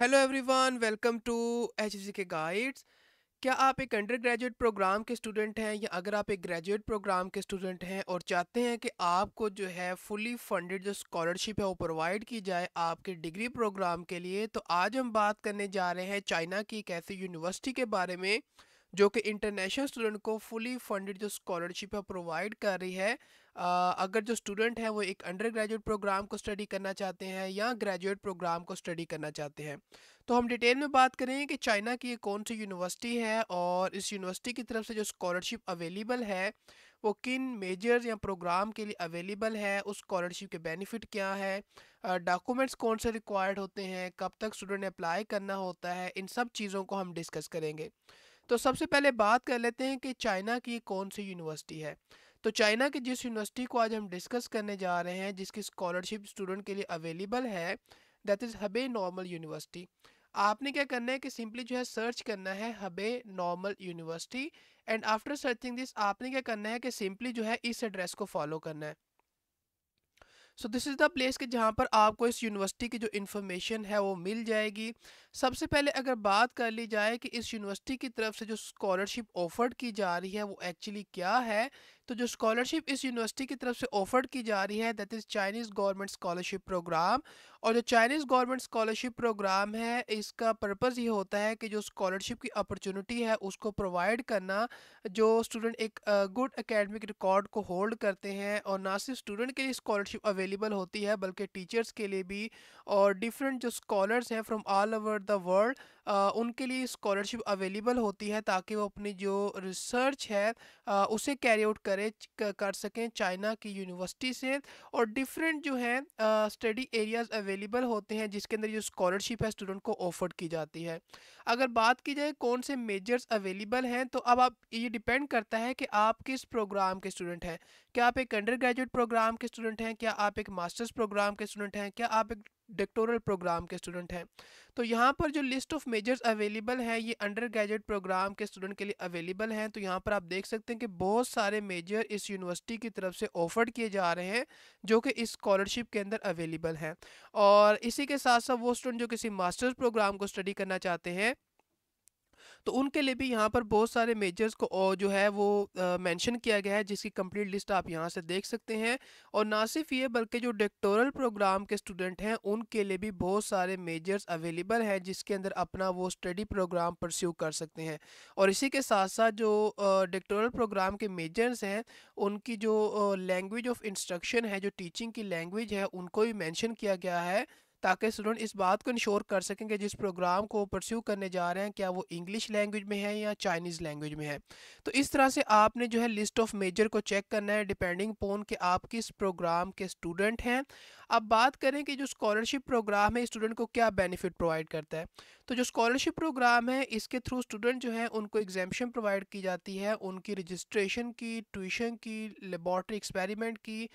Hello everyone welcome to H K guides क्या आप एक अंडर ग्रेजुएट प्रोग्राम के स्टूडेंट हैं या अगर आप एक ग्रेजुएट प्रोग्राम के स्टूडेंट हैं और चाहते हैं कि आपको जो है फुली फंडेड जो स्कॉलरशिप है वो प्रोवाइड की जाए आपके डिग्री प्रोग्राम के लिए तो आज हम बात करने जा रहे हैं चाइना की एक ऐसी यूनिवर्सिटी के बारे में, जो कि इंटरनेशनल स्टूडेंट को फुली फंडेड जो स्कॉलरशिप है प्रोवाइड कर रही है। अगर जो स्टूडेंट हैं वो एक अंडर ग्रेजुएट प्रोग्राम को स्टडी करना चाहते हैं या ग्रेजुएट प्रोग्राम को स्टडी करना चाहते हैं। तो हम डिटेल में बात करें कि चाइना की कौन सी यूनिवर्सिटी है और इस यूनिवर्सिटी की तरफ़ से जो स्कॉलरशिप अवेलेबल है, वो किन मेजर्स या प्रोग्राम के लिए अवेलेबल है, उस स्कॉलरशिप के बेनिफिट क्या है डॉक्यूमेंट्स कौन से रिक्वायर्ड होते हैं, कब तक स्टूडेंट ने अप्लाई करना होता है, इन सब चीज़ों को हम डिस्कस करेंगे। तो सबसे पहले बात कर लेते हैं कि चाइना की कौन सी यूनिवर्सिटी है। तो चाइना की जिस यूनिवर्सिटी को आज हम डिस्कस करने जा रहे हैं, जिसकी स्कॉलरशिप स्टूडेंट के लिए अवेलेबल है, that is Hubei normal university. आपने क्या करना है कि सिंपली जो है सर्च करना है Hubei normal university and after searching this आपने क्या करना है कि सिंपली जो है इस एड्रेस को फॉलो करना है। So this is the place कि जहाँ पर आपको इस यूनिवर्सिटी की जो इन्फॉर्मेशन है वो मिल जाएगी। सबसे पहले अगर बात कर ली जाए कि इस यूनिवर्सिटी की तरफ़ से जो स्कॉलरशिप ऑफर्ड की जा रही है वो एक्चुअली क्या है तो जो स्कॉलरशिप इस यूनिवर्सिटी की तरफ़ से ऑफर्ड की जा रही है that is Chinese government scholarship program और जो चाइनीज़ गवर्नमेंट स्कॉलरशिप प्रोग्राम है, इसका पर्पज़ ये होता है कि जो स्कॉलरशिप की अपॉर्चुनिटी है, उसको प्रोवाइड करना जो स्टूडेंट एक गुड एकेडमिक रिकॉर्ड को होल्ड करते हैं और ना सिर्फ़ स्टूडेंट के लिए स्कॉलरशिप अवेलेबल होती है, बल्कि टीचर्स के लिए भी और डिफरेंट जो स्कॉलर्स हैं from all over the world उनके लिए स्कॉलरशिप अवेलेबल होती है ताकि वो अपनी जो रिसर्च है उसे कैरी आउट करे कर सकें चाइना की यूनिवर्सिटी से। और डिफरेंट जो है स्टडी एरियाज़ अवेलेबल होते हैं जिसके अंदर जो स्कॉलरशिप है स्टूडेंट को ऑफ़र की जाती है। अगर बात की जाए कौन से मेजर्स अवेलेबल हैं तो अब आप, ये डिपेंड करता है कि आप किस प्रोग्राम के स्टूडेंट हैं। क्या आप एक अंडर ग्रेजुएट प्रोग्राम के स्टूडेंट हैं, क्या आप एक मास्टर्स प्रोग्राम के स्टूडेंट हैं, क्या आप एक डिक्टोरल प्रोग्राम के स्टूडेंट हैं। तो यहाँ पर जो लिस्ट ऑफ़ मेजर्स अवेलेबल है, ये अंडर ग्रेजुएट प्रोग्राम के स्टूडेंट के लिए अवेलेबल हैं। तो यहाँ पर आप देख सकते हैं कि बहुत सारे मेजर इस यूनिवर्सिटी की तरफ़ से ऑफर्ड किए जा रहे हैं, जो कि इस स्कॉलरशिप के अंदर अवेलेबल हैं। और इसी के साथ साथ वो स्टूडेंट जो किसी मास्टर्स प्रोग्राम को स्टडी करना चाहते हैं तो उनके लिए भी यहाँ पर बहुत सारे मेजर्स को जो है वो मेंशन किया गया है, जिसकी कंप्लीट लिस्ट आप यहाँ से देख सकते हैं। और ना सिर्फ़ ये, बल्कि जो डेक्टोरल प्रोग्राम के स्टूडेंट हैं, उनके लिए भी बहुत सारे मेजर्स अवेलेबल हैं, जिसके अंदर अपना वो स्टडी प्रोग्राम परस्यू कर सकते हैं। और इसी के साथ साथ जो डेक्टोरल प्रोग्राम के मेजर्स हैं, उनकी जो लैंग्वेज ऑफ़ इंस्ट्रक्शन है, जो टीचिंग की लैंग्वेज है, उनको भी मैंशन किया गया है। ताकि स्टूडेंट इस बात को इंश्योर कर सकें कि जिस प्रोग्राम को परस्यू करने जा रहे हैं, क्या वो इंग्लिश लैंग्वेज में है या चाइनीज़ लैंग्वेज में है? तो इस तरह से आपने जो है लिस्ट ऑफ़ मेजर को चेक करना है डिपेंडिंग पोन कि आप किस प्रोग्राम के स्टूडेंट हैं अब बात करें कि जो स्कॉलरशिप प्रोग्राम है स्टूडेंट को क्या बेनिफिट प्रोवाइड करता है? तो जो स्कॉलरशिप प्रोग्राम है, इसके थ्रू स्टूडेंट जो है, उनको एग्जामेशन प्रोवाइड की जाती है, उनकी रजिस्ट्रेशन की ट्यूशन की लेबॉर्ट्री एक्सपेरिमेंट की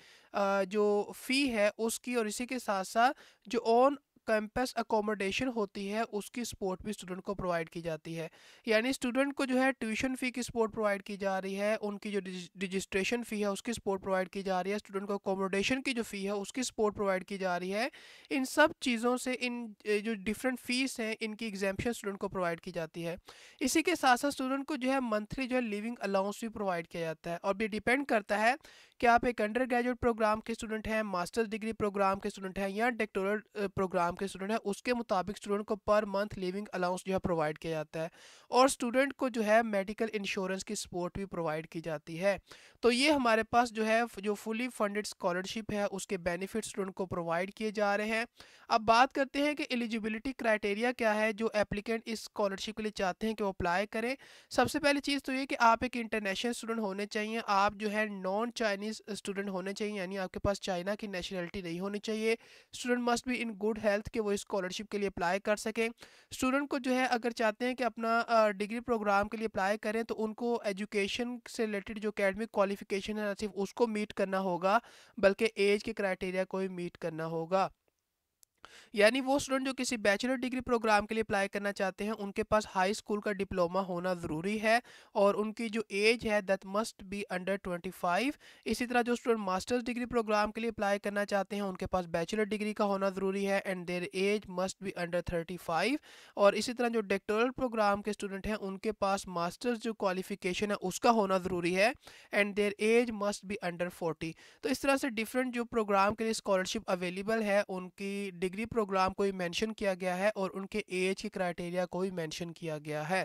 जो फ़ी है, उसकी और इसी के साथ साथ जो ऑन कैंपस अकोमोडेशन होती है, उसकी सपोर्ट भी स्टूडेंट को प्रोवाइड की जाती है। यानी स्टूडेंट को जो है ट्यूशन फ़ी की सपोर्ट प्रोवाइड की जा रही है, उनकी जो रजिस्ट्रेशन फ़ी है, उसकी सपोर्ट प्रोवाइड की जा रही है स्टूडेंट को अकोमोडेशन की जो फ़ी है, उसकी सपोर्ट प्रोवाइड की जा रही है। इन सब चीज़ों से, इन जो डिफरेंट फ़ीस हैं, इनकी एग्जामेशन स्टूडेंट को प्रोवाइड की जाती है। इसी के साथ साथ स्टूडेंट को जो है मंथली जो है लिविंग अलाउंस भी प्रोवाइड किया जाता है और भी डिपेंड करता है कि आप एक अंडर ग्रेजुएट प्रोग्राम के स्टूडेंट हैं मास्टर्स डिग्री प्रोग्राम के स्टूडेंट हैं या डेक्टोरल प्रोग्राम के स्टूडेंट हैं, उसके मुताबिक स्टूडेंट को पर मंथ लिविंग अलाउंस जो है प्रोवाइड किया जाता है और स्टूडेंट को जो है मेडिकल इंश्योरेंस की सपोर्ट भी प्रोवाइड की जाती है। तो ये हमारे पास जो है, जो फुली फंडेड स्कॉलरशिप है, उसके बेनिफिट स्टूडेंट को प्रोवाइड किए जा रहे हैं। अब बात करते हैं कि एलिजिबिलिटी क्राइटेरिया क्या है, जो एप्लीकेंट इस स्कॉलरशिप के लिए चाहते हैं कि वो अप्लाई करें। सबसे पहली चीज़ तो ये कि आप एक इंटरनेशनल स्टूडेंट होने चाहिए, आप जो है नॉन चाइनीज़ स्टूडेंट होने चाहिए, यानी आपके पास चाइना की नेशनलिटी नहीं होनी चाहिए। Student must be in good health के वो स्कॉलरशिप के लिए अप्लाई कर सकें। स्टूडेंट को जो है, अगर चाहते हैं कि अपना डिग्री प्रोग्राम के लिए अप्लाई करें तो उनको एजुकेशन से रिलेटेड जो अकेडमिक क्वालिफिकेशन है सिर्फ़ उसको मीट करना होगा, बल्कि एज के क्राइटेरिया को भी मीट करना होगा। यानी वो स्टूडेंट जो किसी बैचलर डिग्री प्रोग्राम के लिए अप्लाई करना चाहते हैं, उनके पास हाई स्कूल का डिप्लोमा होना ज़रूरी है और उनकी जो एज है दैट मस्ट बी अंडर 25 इसी तरह जो स्टूडेंट मास्टर्स डिग्री प्रोग्राम के लिए अप्लाई करना चाहते हैं, उनके पास बैचलर डिग्री का होना ज़रूरी है and their age must be under 35 और इसी तरह जो डेक्टोरल प्रोग्राम के स्टूडेंट हैं, उनके पास मास्टर्स जो क्वालिफिकेशन है, उसका होना ज़रूरी है and their age must be under 40 तो इस तरह से डिफरेंट जो प्रोग्राम के लिए स्कॉलरशिप अवेलेबल है, उनकी प्रोग्राम को भी मेंशन किया गया है और उनके एज के क्राइटेरिया को भी मेंशन किया गया है।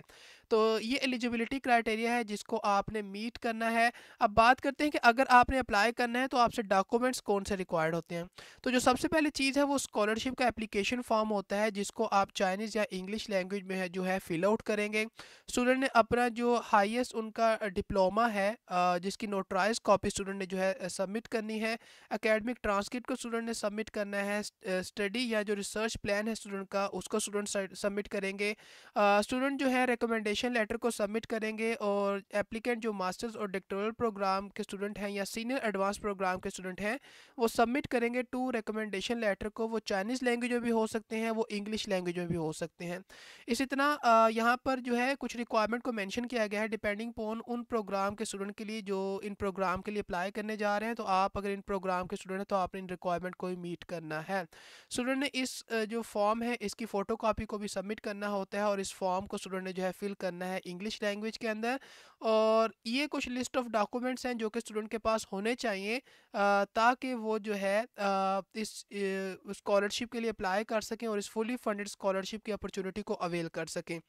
तो ये एलिजिबिलिटी क्राइटेरिया है जिसको आपने मीट करना है। अब बात करते हैं कि अगर आपने अप्लाई करना है तो आपसे डॉक्यूमेंट्स कौन से रिक्वायर्ड होते हैं। तो जो सबसे पहली चीज़ है वो स्कॉलरशिप का एप्लीकेशन फॉर्म होता है जिसको आप चाइनीज़ या इंग्लिश लैंग्वेज में है जो है फिल आउट करेंगे। स्टूडेंट ने अपना जो हाईएस्ट उनका डिप्लोमा है जिसकी नोटराइज कॉपी स्टूडेंट ने जो है सबमिट करनी है। अकेडमिक ट्रांसक्रिप्ट को स्टूडेंट ने सबमिट करना है स्टडी या जो रिसर्च प्लान है स्टूडेंट का उसको स्टूडेंट सबमिट करेंगे। स्टूडेंट जो है रिकमेंडेशन एप्लीकेशन लेटर को सबमिट करेंगे और एप्लीकेंट जो मास्टर्स और डिक्टोरल प्रोग्राम के स्टूडेंट हैं या सीनियर एडवांस प्रोग्राम के स्टूडेंट हैं, वो सबमिट करेंगे टू रिकमेंडेशन लेटर को। वो चाइनीज़ लैंग्वेज में भी हो सकते हैं, वो इंग्लिश लैंग्वेज में भी हो सकते हैं। इसी तरह यहाँ पर जो है कुछ रिक्वायरमेंट को मैंशन किया गया है डिपेंडिंग पोन उन प्रोग्राम के स्टूडेंट के लिए जो इन प्रोग्राम के लिए अप्लाई करने जा रहे हैं। तो आप अगर इन प्रोग्राम के स्टूडेंट हैं तो आपने इन रिक्वायरमेंट को भी मीट करना है। स्टूडेंट ने इस जो फॉर्म है, इसकी फ़ोटो को भी सबमिट करना होता है और इस फॉर्म को स्टूडेंट ने जो है फिल करना है इंग्लिश लैंग्वेज के अंदर और ये कुछ लिस्ट ऑफ़ डॉक्यूमेंट्स हैं जो कि स्टूडेंट के पास होने चाहिए ताकि वो जो है इस स्कॉलरशिप के लिए अप्लाई कर सकें और इस फुली फंडेड स्कॉलरशिप की अपॉर्चुनिटी को अवेल कर सकें।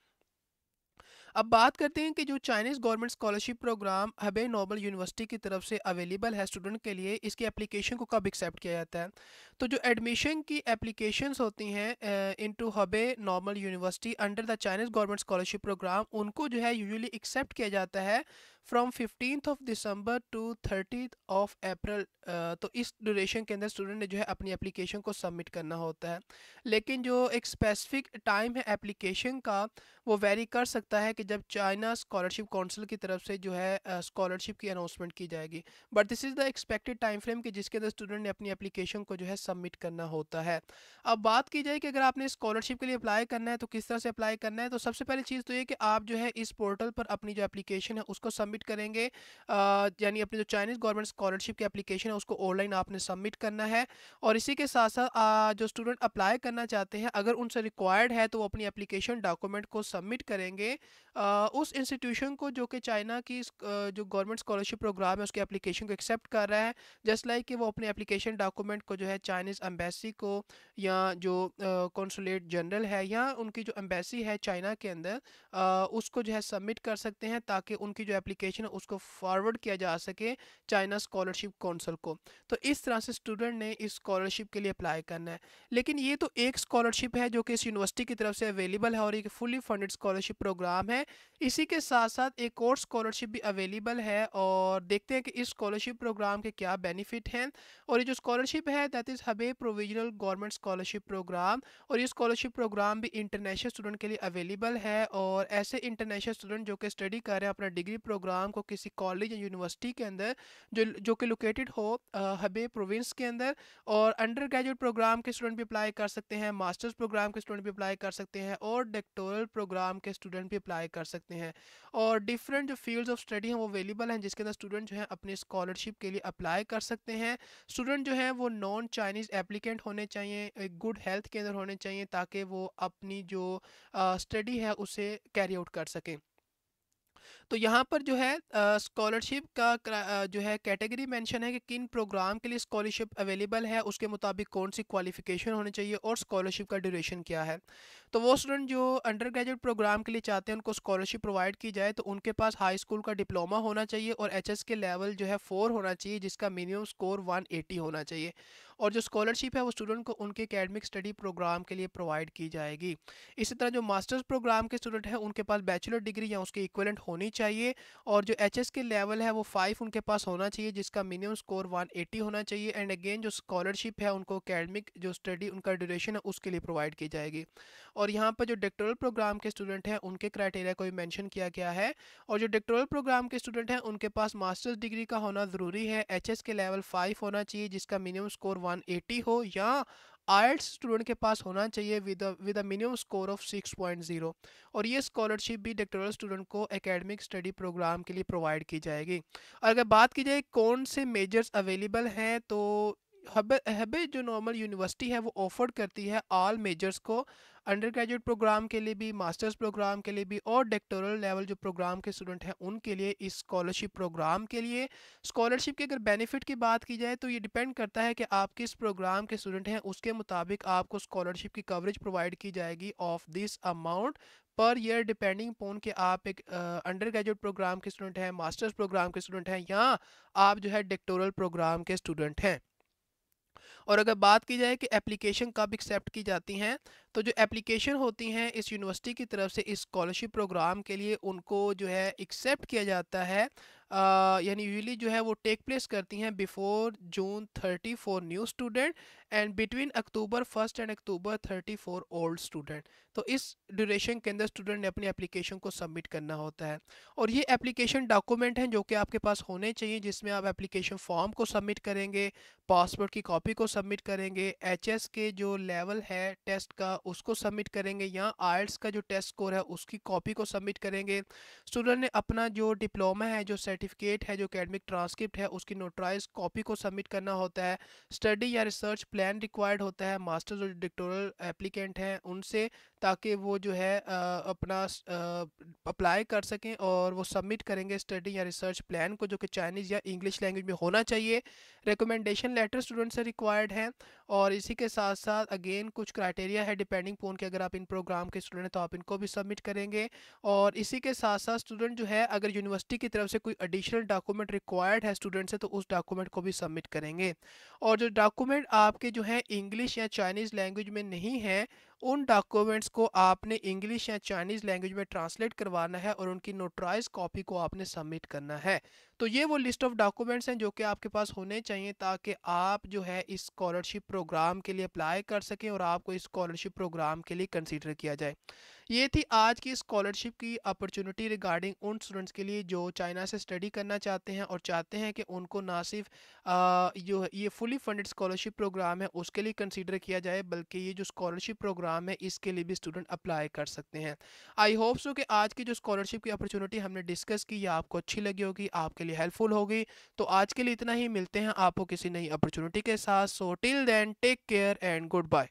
अब बात करते हैं कि जो Chinese government scholarship program Hubei noble university की तरफ़ से अवेलेबल है स्टूडेंट के लिए, इसकी एप्लीकेशन को कब एक्सेप्ट किया जाता है? तो जो एडमिशन की एप्लीकेशंस होती हैं into Hubei normal university under the Chinese government scholarship program उनको जो है यूजली एक्सेप्ट किया जाता है from fifteen of December to thirty of April तो इस ड्यूरेशन के अंदर स्टूडेंट ने जो है अपनी एप्लीकेशन को सबमिट करना होता है। लेकिन जो एक स्पेसिफिक टाइम है एप्लीकेशन का, वो वेरी कर सकता है कि जब चाइना स्कॉलरशिप काउंसिल की तरफ़ से जो है स्कॉलरशिप की अनाउंसमेंट की जाएगी। But this is the expected time frame कि जिसके अंदर स्टूडेंट ने अपनी एप्लीकेशन को जो है सबमिट करना होता है। अब बात की जाए कि अगर आपने स्कॉलरशिप के लिए अप्लाई करना है तो किस तरह से अप्लाई करना है? तो सबसे पहली चीज़ तो ये कि आप जो है इस पोर्टल पर अपनी जो एप्लीकेशन है, उसको सबमिट सबमिट करेंगे। यानी अपनी जो चाइनीज़ गवर्नमेंट स्कॉलरशिप की एप्लीकेशन है, उसको ऑनलाइन आपने सबमिट करना है। और इसी के साथ साथ जो स्टूडेंट अप्लाई करना चाहते हैं, अगर उनसे रिक्वायर्ड है तो वो अपनी एप्लीकेशन डॉक्यूमेंट को सबमिट करेंगे। उस इंस्टीट्यूशन को जो कि चाइना की जो गवर्नमेंट स्कॉलरशिप प्रोग्राम है, उसके एप्लीकेशन को एक्सेप्ट कर रहा है। जस्ट लाइक कि वो अपने एप्लीकेशन डॉक्यूमेंट को जो है चाइनीज़ एम्बेसी को या जो कौंसुलेट जनरल है या उनकी जो एम्बेसी है चाइना के अंदर उसको जो है सबमिट कर सकते हैं ताकि उनकी जो एप्लीकेशन है उसको फॉरवर्ड किया जा सके चाइना स्कॉलरशिप काउंसिल को। तो इस तरह से स्टूडेंट ने इस स्कॉलरशिप के लिए अप्लाई करना है। लेकिन ये तो एक स्कॉलरशिप है जो कि इस यूनिवर्सिटी की तरफ़ से अवेलेबल है और एक फुली फंडेड स्कॉलरशिप प्रोग्राम है। इसी के साथ साथ एक और स्कॉलरशिप भी अवेलेबल है और देखते हैं कि इस स्कॉलरशिप प्रोग्राम के क्या बेनिफिट हैं। और ये जो स्कॉलरशिप है that is Hubei provisional government scholarship program और ये स्कॉलरशिप प्रोग्राम भी इंटरनेशनल स्टूडेंट के लिए अवेलेबल है और ऐसे इंटरनेशनल स्टूडेंट जो कि स्टडी कर रहे हैं अपना डिग्री प्रोग्राम को किसी कॉलेज या यूनिवर्सिटी के अंदर, जो जो कि लोकेटेड हो हबे प्रोविंस के अंदर और अंडर ग्रेजुएट प्रोग्राम के स्टूडेंट भी अप्लाई कर सकते हैं मास्टर्स प्रोग्राम के स्टूडेंट भी अप्लाई कर सकते हैं और डेक्टोरल प्रोग्राम के स्टूडेंट भी अप्लाई कर सकते हैं। और डिफरेंट जो फील्ड्स ऑफ़ स्टडी हैं, वो अवेलेबल हैं, जिसके अंदर स्टूडेंट जो है, अपने स्कॉलरशिप के लिए अप्लाई कर सकते हैं। स्टूडेंट जो है, वो नॉन चाइनीज़ एप्लीकेंट होने चाहिए गुड हेल्थ के अंदर होने चाहिए, ताकि वो अपनी जो स्टडी है, उसे कैरी आउट कर सकें। तो यहाँ पर जो है स्कॉलरशिप का जो है कैटेगरी मेंशन है कि किन प्रोग्राम के लिए स्कॉलरशिप अवेलेबल है, उसके मुताबिक कौन सी क्वालिफिकेशन होनी चाहिए और स्कॉलरशिप का ड्यूरेशन क्या है। तो वो स्टूडेंट जो अंडर ग्रेजुएट प्रोग्राम के लिए चाहते हैं, उनको स्कॉलरशिप प्रोवाइड की जाए तो उनके पास हाई स्कूल का डिप्लोमा होना चाहिए और एचएस के लेवल जो है फोर होना चाहिए, जिसका मिनिमम स्कोर वन होना चाहिए। और जो स्कॉलरशिप है वो स्टूडेंट को उनके एकेडमिक स्टडी प्रोग्राम के लिए प्रोवाइड की जाएगी। इसी तरह जो मास्टर्स प्रोग्राम के स्टूडेंट हैं, उनके पास बैचलर डिग्री या उसके इक्वलेंट होनी चाहिए और जो एचएस के लेवल है वो फाइव उनके पास होना चाहिए, जिसका मिनिमम स्कोर वन होना चाहिए एंड अगेन जो स्कॉलरशिप है उनको अकेडमिक जो स्टडी उनका ड्यूरेशन है उसके लिए प्रोवाइड की जाएगी। और यहाँ पर जो डेक्टोरल प्रोग्राम के स्टूडेंट हैं, उनके क्राइटेरिया को भी मैंशन किया गया है। और जो डेक्टोरल प्रोग्राम के स्टूडेंट हैं, उनके पास मास्टर्स डिग्री का होना ज़रूरी है। एचएस के लेवल फाइव होना चाहिए, जिसका मिनिमम स्कोर वन हो, या आइल्स स्टूडेंट के पास होना चाहिए with with a minimum score of 6.0 और ये स्कॉलरशिप भी डॉक्टरल स्टूडेंट को एकेडमिक स्टडी प्रोग्राम के लिए प्रोवाइड की जाएगी। और अगर बात की जाए कौन से मेजर्स अवेलेबल हैं तो हबे जो नॉर्मल यूनिवर्सिटी है, वो ऑफ़र करती है ऑल मेजर्स को अंडर ग्रेजुएट प्रोग्राम के लिए भी मास्टर्स प्रोग्राम के लिए भी और डेक्टोरल लेवल जो प्रोग्राम के स्टूडेंट हैं, उनके लिए इस स्कॉलरशिप प्रोग्राम के लिए। स्कॉलरशिप के अगर बेनिफिट की बात की जाए तो ये डिपेंड करता है कि आप किस प्रोग्राम के स्टूडेंट हैं, उसके मुताबिक आपको स्कॉलरशिप की कवरेज प्रोवाइड की जाएगी of this amount per year depending upon कि आप एक अंडर ग्रेजुएट प्रोग्राम के स्टूडेंट हैं मास्टर्स प्रोग्राम के स्टूडेंट हैं, या आप जो है डेक्टोरल प्रोग्राम के स्टूडेंट हैं। और अगर बात की जाए कि एप्लीकेशन कब एक्सेप्ट की जाती हैं तो जो एप्लीकेशन होती हैं इस यूनिवर्सिटी की तरफ़ से, इस स्कॉलरशिप प्रोग्राम के लिए उनको जो है एक्सेप्ट किया जाता है। यानी यूजली जो है वो टेक प्लेस करती हैं before June thirty for new student and between October first and October thirty for old student तो इस ड्यूरेशन के अंदर स्टूडेंट ने अपनी एप्लीकेशन को सबमिट करना होता है। और ये एप्लीकेशन डॉक्यूमेंट हैं जो कि आपके पास होने चाहिए, जिसमें आप एप्लीकेशन फॉर्म को सबमिट करेंगे पासपोर्ट की कॉपी को सबमिट करेंगे एच के जो लेवल है टेस्ट का, उसको सबमिट करेंगे या आयल्स का जो टेस्ट स्कोर है, उसकी कॉपी को सबमिट करेंगे। स्टूडेंट ने अपना जो डिप्लोमा है, जो सर्टिफिकेट है, जो अकेडमिक ट्रांसक्रिप्ट है, उसकी नोटराइज कॉपी को सबमिट करना होता है। स्टडी या रिसर्च प्लान रिक्वायर्ड होता है मास्टर्स और डिक्टोरल एप्लीकेंट हैं उनसे ताकि वो जो है अपना अप्लाई कर सकें और वो सबमिट करेंगे स्टडी या रिसर्च प्लान को, जो कि चाइनीज़ या इंग्लिश लैंग्वेज में होना चाहिए। रिकमेंडेशन लेटर स्टूडेंट से रिक्वायर्ड हैं और इसी के साथ साथ अगेन कुछ क्राइटेरिया है डिपेंडिंग पोन के अगर आप इन प्रोग्राम के स्टूडेंट हैं तो आप इनको भी सबमिट करेंगे। और इसी के साथ साथ स्टूडेंट जो है, अगर यूनिवर्सिटी की तरफ़ से कोई एडिशनल डॉक्यूमेंट रिक्वायर्ड है स्टूडेंट से तो उस डॉक्यूमेंट को भी सबमिट करेंगे। और जो डॉक्यूमेंट आपके जो है इंग्लिश या चाइनीज़ लैंग्वेज में नहीं है उन डॉक्यूमेंट्स को आपने इंग्लिश या चाइनीज़ लैंग्वेज में ट्रांसलेट करवाना है और उनकी नोटराइज कॉपी को आपने सबमिट करना है। तो ये वो लिस्ट ऑफ़ डॉक्यूमेंट्स हैं जो कि आपके पास होने चाहिए ताकि आप जो है इस स्कॉलरशिप प्रोग्राम के लिए अप्लाई कर सकें और आपको इस स्कॉलरशिप प्रोग्राम के लिए कंसिडर किया जाए। ये थी आज की स्कॉलरशिप की अपॉर्चुनिटी रिगार्डिंग उन स्टूडेंट्स के लिए जो चाइना से स्टडी करना चाहते हैं और चाहते हैं कि उनको ना सिर्फ़ जो ये फुली फंडेड स्कॉलरशिप प्रोग्राम है, उसके लिए कंसीडर किया जाए, बल्कि ये जो स्कॉलरशिप प्रोग्राम है, इसके लिए भी स्टूडेंट अप्लाई कर सकते हैं। आई होप सो कि आज की जो स्कॉलरशिप की अपॉर्चुनिटी हमने डिस्कस की, या आपको अच्छी लगी होगी, आपके लिए हेल्पफुल होगी। तो आज के लिए इतना ही, मिलते हैं आपको किसी नई अपॉर्चुनिटी के साथ। So till then take care and goodbye